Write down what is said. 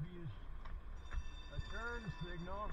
must a turn signal.